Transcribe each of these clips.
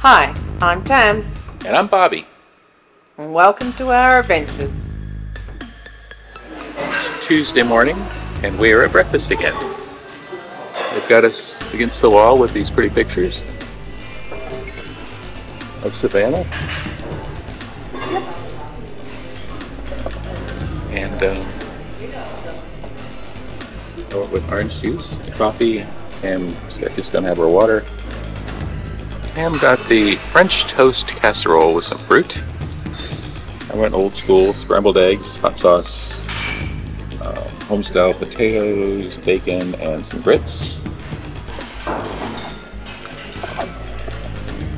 Hi, I'm Tam, And I'm Bobbi. and welcome to our adventures. Tuesday morning, and we are at breakfast again. They've got us against the wall with these pretty pictures of Savannah. And um, with orange juice, coffee, and just gonna have her water. Pam got the French toast casserole with some fruit. I went old school, scrambled eggs, hot sauce, uh, homestyle potatoes, bacon, and some grits.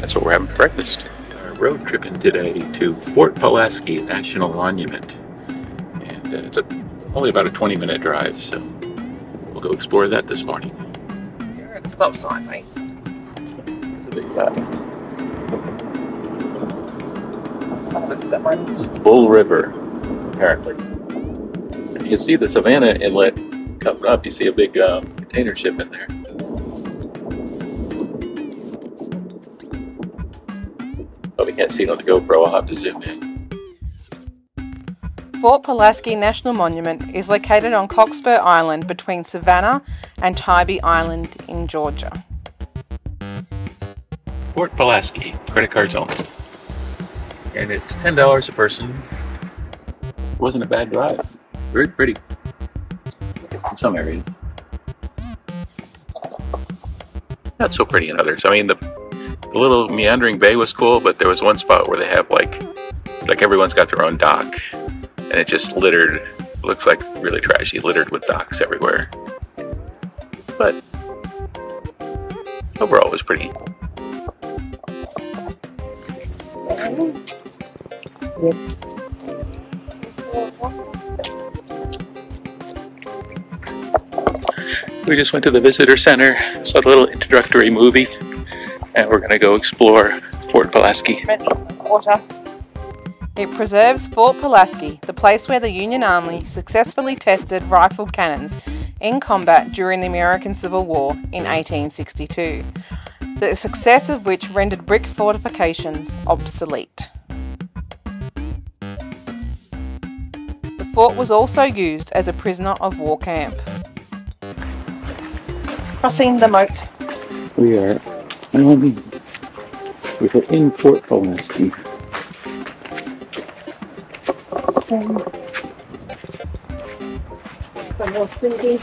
That's what we're having for breakfast. We're road tripping today to Fort Pulaski National Monument. And uh, it's a, only about a 20 minute drive, so we'll go explore that this morning. You're at the stop sign, mate. That Bull River, apparently. And you can see the Savannah Inlet coming up. You see a big um, container ship in there. But we can't see it on the GoPro. I'll have to zoom in. Fort Pulaski National Monument is located on Cockspur Island between Savannah and Tybee Island in Georgia. Fort Pulaski, credit cards only. And it's $10 a person. Wasn't a bad drive. Very pretty in some areas. Not so pretty in others. I mean, the, the little meandering bay was cool, but there was one spot where they have like, like everyone's got their own dock, and it just littered. Looks like really trashy, littered with docks everywhere. But overall, it was pretty We just went to the visitor center, saw the little introductory movie, and we're gonna go explore Fort Pulaski. It preserves Fort Pulaski, the place where the Union Army successfully tested rifled cannons in combat during the American Civil War in 1862, the success of which rendered brick fortifications obsolete. The fort was also used as a prisoner of war camp. Crossing the moat. We are on, we are in Fort Pulaski. Some um,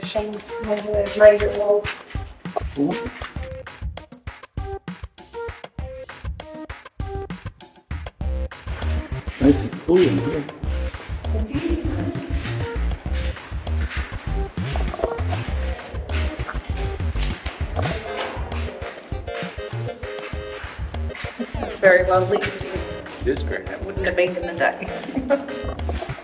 They've shown, maybe they've made it all. Nice and cool in here. It's very well lit. It is great. Wouldn't have been in the day.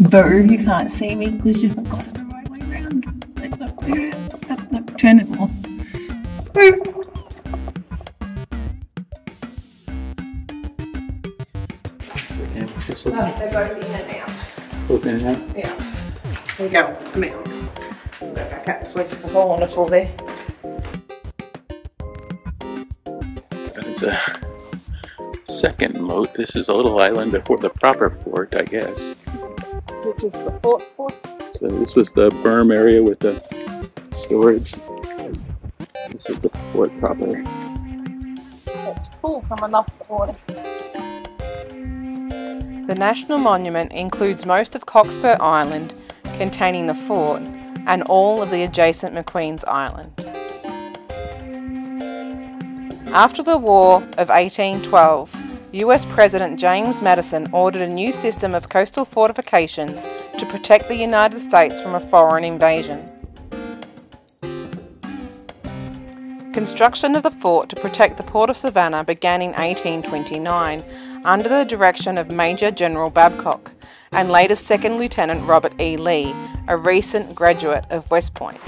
Boo, you can't see me because you haven't got it the right way around. Like, look, there, up, up, turn it more. Boo. Yeah, Oh, they're both in and out. look in and out. Yeah. There you go. Come out. Go back up this way. There's a hole on the floor there. It's a uh, second moat. This is a little island before the proper fort, I guess. This is the fort fort. So this was the berm area with the storage. This is the fort proper. It's full coming off the water. The National Monument includes most of Cockspur Island, containing the fort, and all of the adjacent McQueen's Island. After the War of 1812, US President James Madison ordered a new system of coastal fortifications to protect the United States from a foreign invasion. Construction of the fort to protect the port of Savannah began in 1829 under the direction of Major General Babcock and later Second Lieutenant Robert E. Lee, a recent graduate of West Point.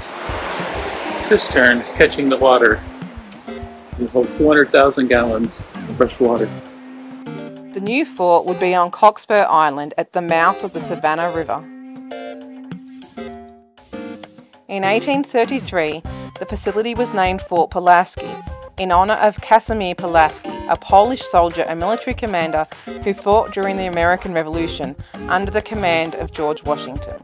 Cisterns catching the water. Hold 200,000 gallons of fresh water. The new fort would be on Cockspur Island at the mouth of the Savannah River. In 1833, the facility was named Fort Pulaski in honour of Casimir Pulaski, a Polish soldier and military commander who fought during the American Revolution under the command of George Washington.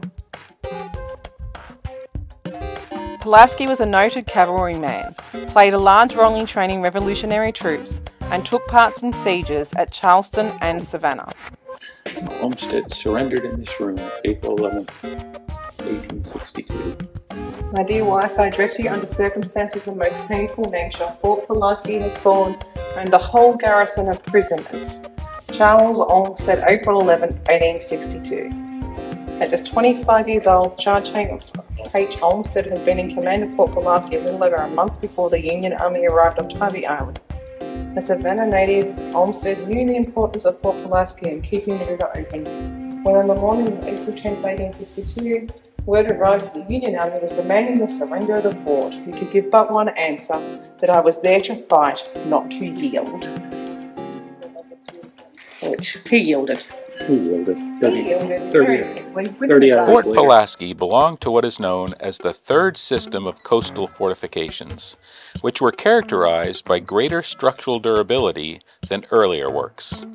Pulaski was a noted cavalryman, played a large role in training revolutionary troops, and took part in sieges at Charleston and Savannah. Olmsted surrendered in this room April 11, 1862. My dear wife, I address you under circumstances of the most painful nature. Fort Pulaski has fallen, and the whole garrison of prisoners. Charles Olmsted, April 11, 1862. At just 25 years old, Judge H. Olmsted had been in command of Fort Pulaski a little over a month before the Union Army arrived on Tybee Island. A Savannah native, Olmsted knew the importance of Fort Pulaski and keeping the river open. When on the morning of April 10, 1862, word arrived that the Union Army was demanding the surrender of the fort, he could give but one answer, that I was there to fight, not to yield. Which he yielded. He yielded. 30, yielded 30 very quickly. 30 Fort Pulaski belonged to what is known as the third system of coastal fortifications, which were characterized by greater structural durability than earlier works.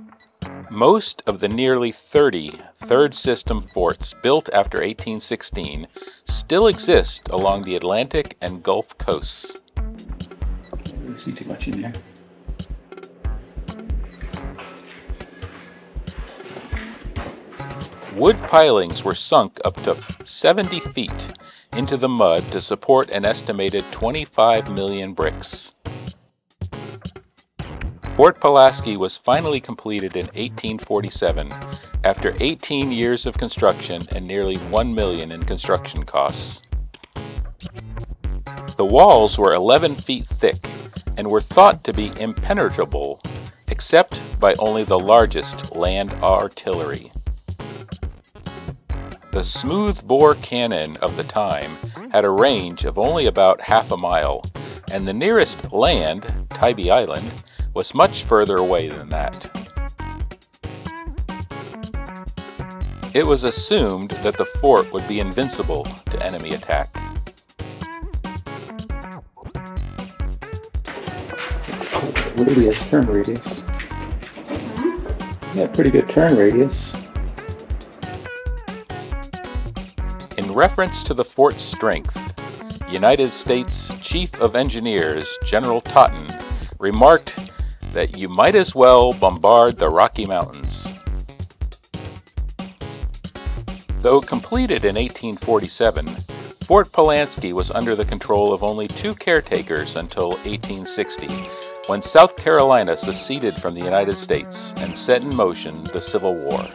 Most of the nearly 30 third system forts built after 1816 still exist along the Atlantic and Gulf coasts. Didn't see too much in there. Wood pilings were sunk up to 70 feet into the mud to support an estimated 25 million bricks. Fort Pulaski was finally completed in 1847 after 18 years of construction and nearly 1 million in construction costs. The walls were 11 feet thick and were thought to be impenetrable except by only the largest land artillery. The smooth bore cannon of the time had a range of only about half a mile, and the nearest land, Tybee Island, was much further away than that. It was assumed that the fort would be invincible to enemy attack. Radius, turn radius. Mm-hmm. Yeah, pretty good turn radius. In reference to the fort's strength, United States Chief of Engineers General Totten remarked that you might as well bombard the Rocky Mountains. Though completed in 1847, Fort Pulaski was under the control of only two caretakers until 1860, when South Carolina seceded from the United States and set in motion the Civil War.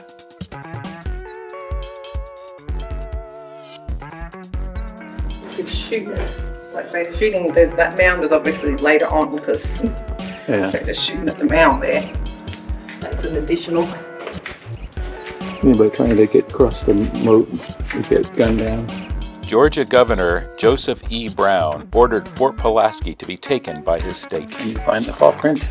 You could shoot like they're shooting. There's that mound is obviously later on because Yeah. they're just shooting at the mound there. That's an additional. Anybody trying to get across the moat would get gunned down. Georgia Governor Joseph E. Brown ordered Fort Pulaski to be taken by his state. Can you find the paw print?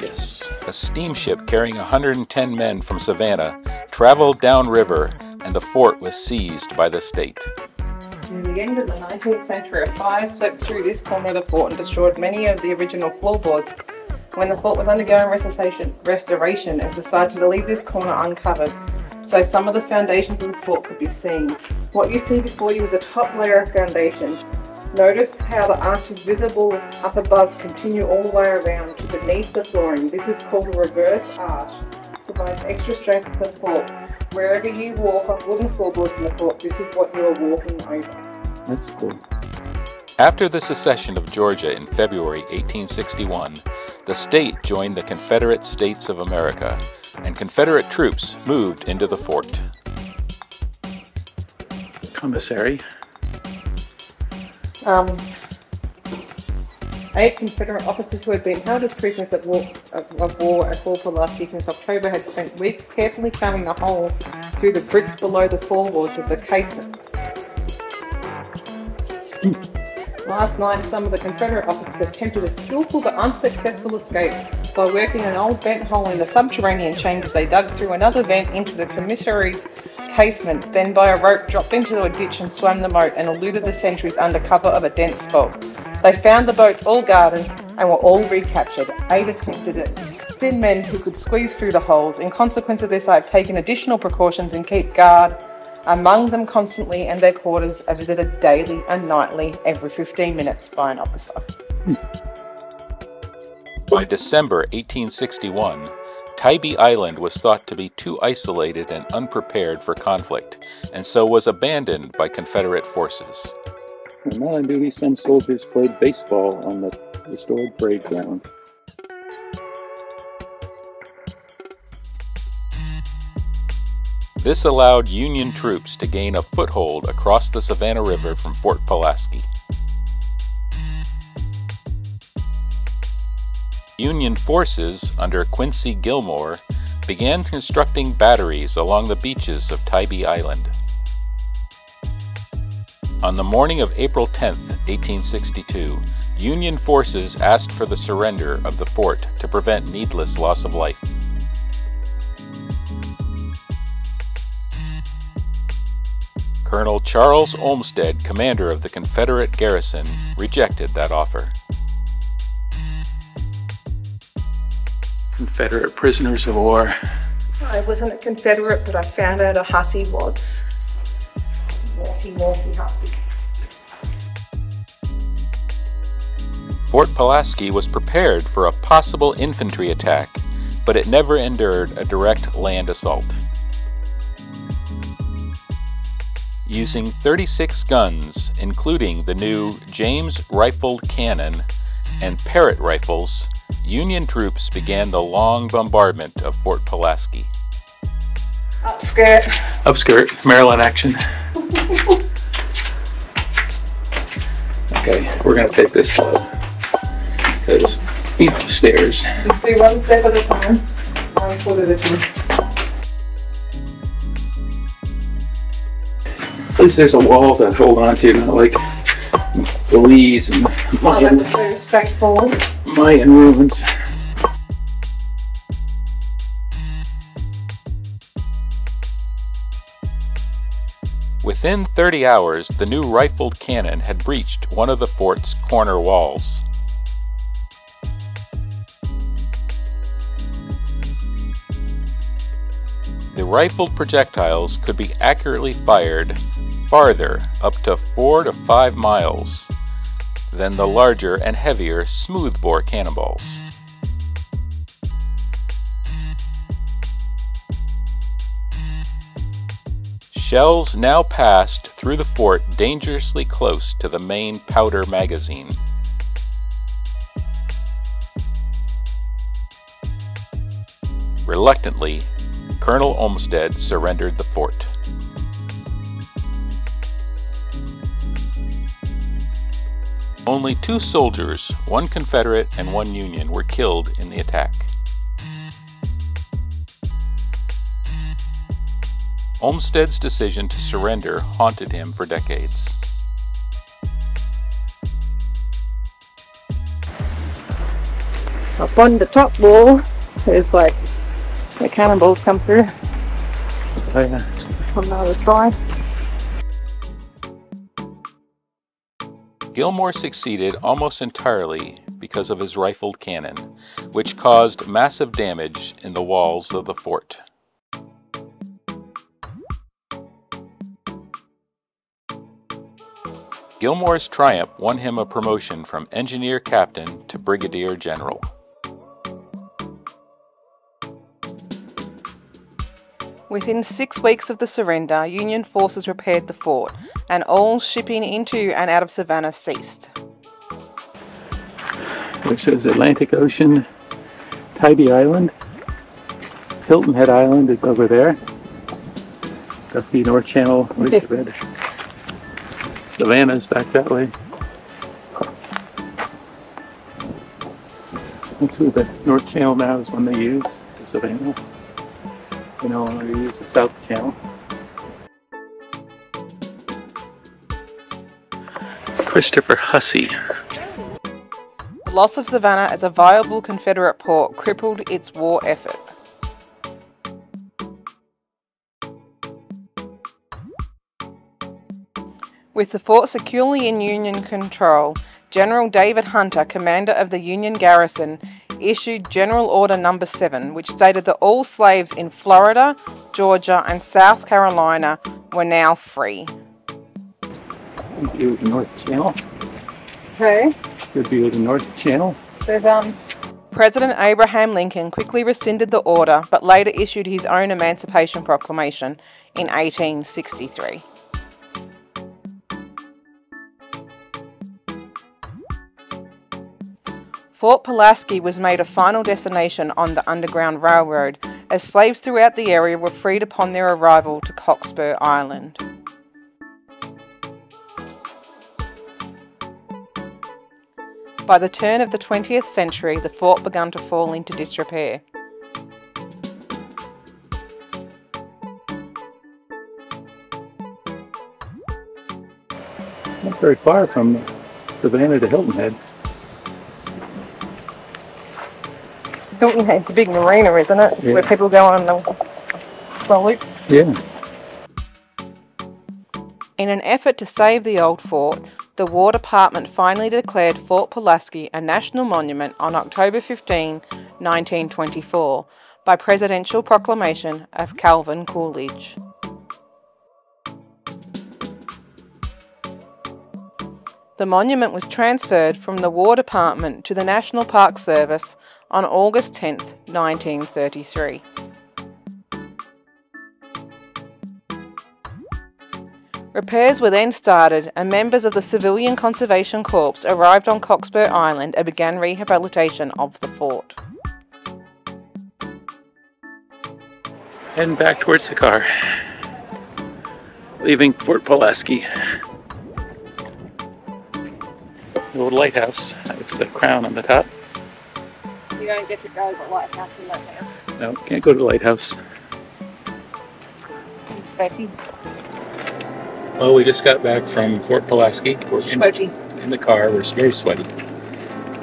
Yes. A steamship carrying 110 men from Savannah traveled downriver and the fort was seized by the state. Near the end of the 19th century, a fire swept through this corner of the fort and destroyed many of the original floorboards. When the fort was undergoing restoration, restoration, it was decided to leave this corner uncovered, so some of the foundations of the fort could be seen. What you see before you is a top layer of foundation. Notice how the arches visible up above continue all the way around to beneath the flooring. This is called a reverse arch. Provides extra strength to the fort. Wherever you walk on wooden floorboards in the fort, this is what you are walking over. That's cool. After the secession of Georgia in February 1861, the state joined the Confederate States of America, and Confederate troops moved into the fort. Commissary. Um, Eight Confederate officers who had been held as prisoners of war, of war at Fort Pulaski since October had spent weeks carefully cramming a hole through the bricks below the floorboards of the casement. Last night, some of the Confederate officers attempted a skillful but unsuccessful escape by working an old vent hole in the subterranean chambers. They dug through another vent into the commissary's casement, then by a rope dropped into a ditch and swam the moat and eluded the sentries under cover of a dense fog. They found the boats all guarded and were all recaptured. Eight attempted it. Thin men who could squeeze through the holes. In consequence of this, I have taken additional precautions and keep guard among them constantly, and their quarters are visited daily and nightly, every 15 minutes by an officer. By December 1861, Tybee Island was thought to be too isolated and unprepared for conflict, and so was abandoned by Confederate forces. While on duty, some soldiers played baseball on the restored parade ground. This allowed Union troops to gain a foothold across the Savannah River from Fort Pulaski. Union forces under Quincy Gillmore began constructing batteries along the beaches of Tybee Island. On the morning of April 10, 1862, Union forces asked for the surrender of the fort to prevent needless loss of life. Colonel Charles Olmsted, commander of the Confederate garrison, rejected that offer. Confederate prisoners of war. I wasn't a Confederate, but I found out a Hussey was. Naughty, naughty hussy. Fort Pulaski was prepared for a possible infantry attack, but it never endured a direct land assault. Using 36 guns, including the new James rifled cannon and Parrott rifles, Union troops began the long bombardment of Fort Pulaski. Upskirt. Upskirt, Maryland action. Okay, we're gonna take this slow. Because, you know, stairs. Just do one step at a time. One foot at a time. At least there's a wall to hold on to, not like Belize and Oh, Mayan, was. Mayan ruins. Within 30 hours, the new rifled cannon had breached one of the fort's corner walls. The rifled projectiles could be accurately fired farther, up to 4 to 5 miles, than the larger and heavier smoothbore cannonballs. Shells now passed through the fort dangerously close to the main powder magazine. Reluctantly, Colonel Olmsted surrendered the fort. Only two soldiers, one Confederate and one Union, were killed in the attack. Olmsted's decision to surrender haunted him for decades. Up on the top wall, there's like the cannonballs come through Oh, yeah. from the other side. Gillmore succeeded almost entirely because of his rifled cannon, which caused massive damage in the walls of the fort. Gillmore's triumph won him a promotion from engineer captain to brigadier general. Within six weeks of the surrender, Union forces repaired the fort, and all shipping into and out of Savannah ceased. Which says Atlantic Ocean, Tybee Island, Hilton Head Island is over there. Got the North Channel, where's the red? Savannah's back that way. That's who the North Channel now is one they use, the Savannah. They no longer use the South Channel. Christopher Hussey. The loss of Savannah as a viable Confederate port crippled its war effort. With the fort securely in Union control, General David Hunter, commander of the Union garrison, issued General Order Number 7, which stated that all slaves in Florida, Georgia, and South Carolina were now free. View of the North Channel. Okay. Good view of the North Channel. There's um President Abraham Lincoln quickly rescinded the order but later issued his own Emancipation Proclamation in 1863. Fort Pulaski was made a final destination on the Underground Railroad as slaves throughout the area were freed upon their arrival to Cockspur Island. By the turn of the 20th century, the fort began to fall into disrepair. Not very far from Savannah to Hilton Head. Hilton Head's the big marina, isn't it? Yeah. Where people go on the well loop. Yeah. In an effort to save the old fort, the War Department finally declared Fort Pulaski a national monument on October 15, 1924, by presidential proclamation of Calvin Coolidge. The monument was transferred from the War Department to the National Park Service on August 10, 1933. Repairs were then started, and members of the Civilian Conservation Corps arrived on Cockspur Island and began rehabilitation of the fort. Heading back towards the car. Leaving Fort Pulaski. The old lighthouse. That's the crown on the top. You don't get to go to the lighthouse in that now. No, can't go to the lighthouse. It's Becky. Well, we just got back from Fort Pulaski. We're in, Sweaty. in the car. We're very sweaty.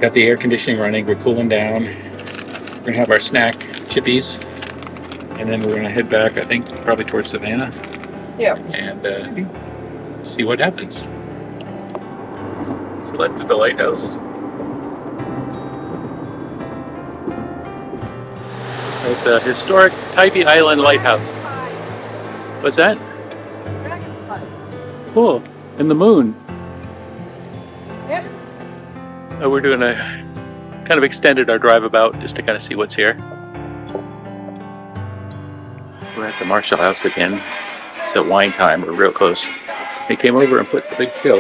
Got the air conditioning running. We're cooling down. We're gonna have our snack, chippies, and then we're gonna head back. I think probably towards Savannah. Yeah. And uh, see what happens. So left at the lighthouse. At the historic Tybee Island Lighthouse. What's that? Cool. And the moon. Yep. So we're doing a kind of extended our drive about just to kind of see what's here. We're at the Marshall House again. It's at wine time. We're real close. They came over and put the big show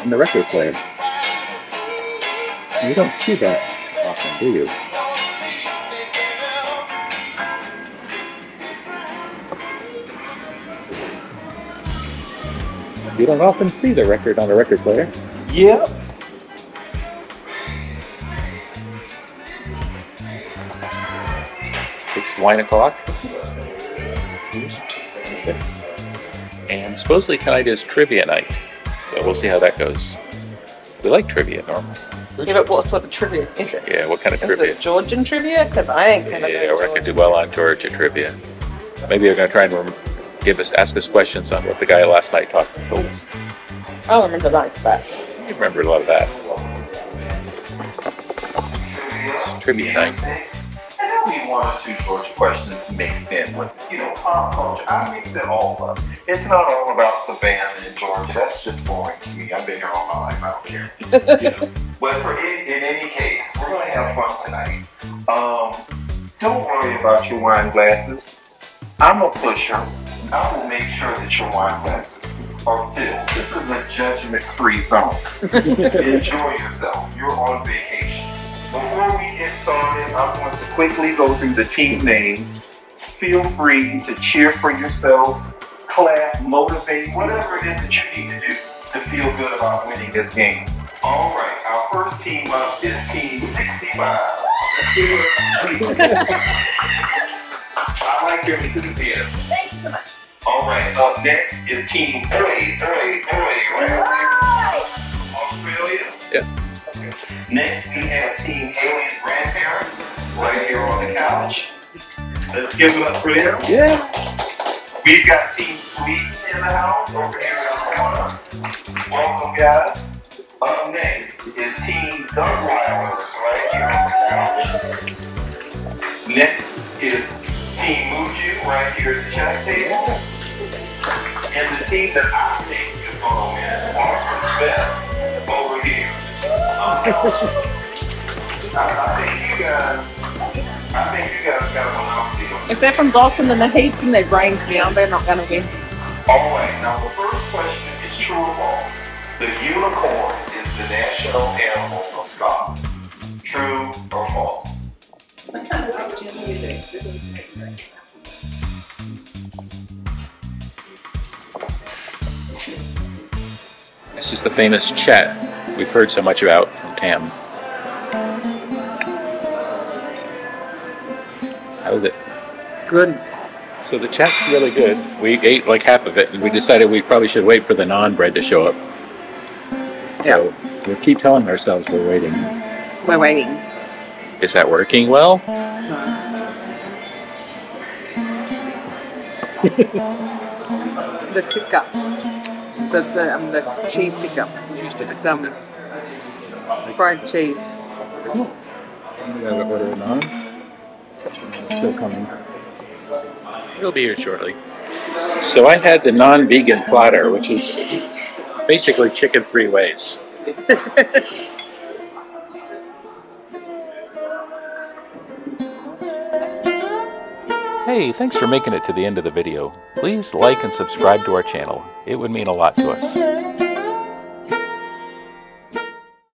on the record player. You don't see that often, do you? You don't often see the record on a record player. Yep. It's wine o'clock. Six. And supposedly tonight is trivia night. So we'll see how that goes. We like trivia normally. Yeah, but what sort of trivia is it? Yeah, what kind of Is trivia? it Georgian trivia? Because I ain't gonna Yeah, do we're not gonna do well on Georgia trivia. Maybe they're gonna try and give us, ask us questions on what the guy last night talked told us. I remember like that. You remember a lot of that. Trivia night. And there'll be one or two Georgia questions mixed in with, you know, pop culture. I mix it all up. It's not all about Savannah and Georgia. That's just boring to me. I've been here all my life. I don't care. You know. But for in, in any case, we're going to have fun tonight. Um, don't worry about your wine glasses. I'm a pusher. I will make sure that your wine glasses are filled. This is a judgment-free zone. Enjoy yourself. You're on vacation. Before we get started, I'm going to quickly go through the team names. Feel free to cheer for yourself, clap, motivate, whatever it is that you need to do to feel good about winning this game. All right, our Our first team up is Team 65. I like your enthusiasm. Thank you so much. All right, up next is Team Oi, Oi, Oi, right? Australia. Yeah. Okay. Next, we have Team Haley's grandparents right here on the couch. Let's give them up for them. Yeah. We've got Team Sweet in the house over here in the corner. Welcome, guys. Up next is Team Duckwilders right here on the couch. Next is Team Muju right here at the chess table. And the team that I think is going to win, Martha's Best, over here. Um, I, I think you guys, I think you guys got a If they're from Boston and the heat's in their brains now, they're not going to win. All right, now the first question is true or false. The unicorn is the national animal of Scotland. True or false? This is the famous chat we've heard so much about from Tam. How is it? Good. So the chat's really good. We ate like half of it, and we decided we probably should wait for the naan bread to show up. So we keep telling ourselves we're waiting. We're waiting. Is that working well? The tikka. That's uh, um, the cheese tikka. It's um, fried cheese. We gotta order a naan. Still coming. It'll be here shortly. So I had the non-vegan platter, which is basically chicken three ways. Hey, thanks for making it to the end of the video. Please like and subscribe to our channel. It would mean a lot to us.